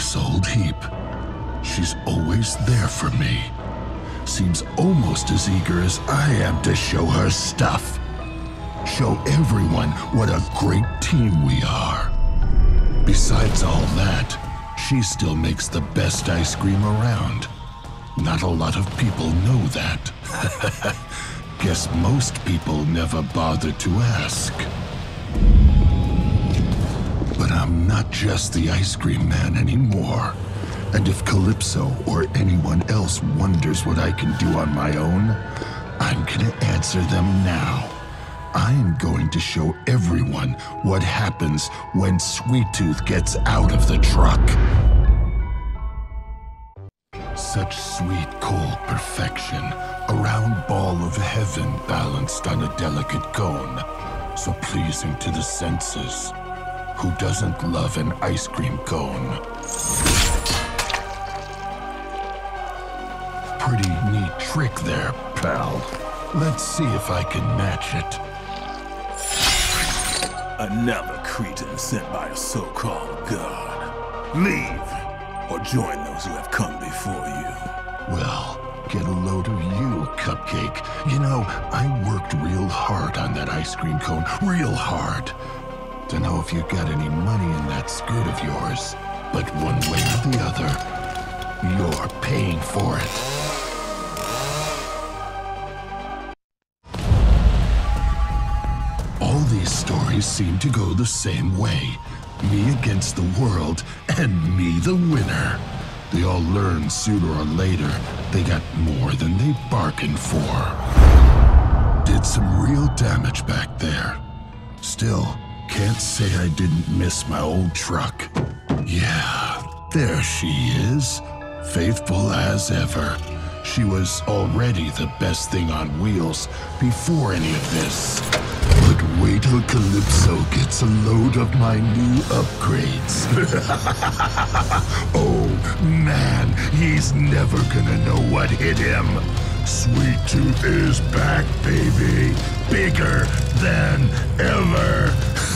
this old heap. She's always there for me. Seems almost as eager as I am to show her stuff. Show everyone what a great team we are. Besides all that, she still makes the best ice cream around. Not a lot of people know that. Guess most people never bother to ask. Not just the ice cream man anymore. And if Calypso or anyone else wonders what I can do on my own, I'm gonna answer them now. I'm going to show everyone what happens when Sweet Tooth gets out of the truck. Such sweet, cold perfection, a round ball of heaven balanced on a delicate cone, so pleasing to the senses. Who doesn't love an ice cream cone? Pretty neat trick there, pal. Let's see if I can match it. Another cretin sent by a so-called god. Leave, or join those who have come before you. Well, get a load of you, Cupcake. You know, I worked real hard on that ice cream cone. Real hard. Dunno if you got any money in that skirt of yours, but one way or the other, you're paying for it. All these stories seem to go the same way. Me against the world, and me the winner. They all learn sooner or later they got more than they bargained for. Did some real damage back there. Still, can't say I didn't miss my old truck. Yeah, there she is, faithful as ever. She was already the best thing on wheels before any of this. But wait till Calypso gets a load of my new upgrades. oh, man, he's never gonna know what hit him. Sweet Tooth is back, baby. Bigger than ever.